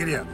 geliyor.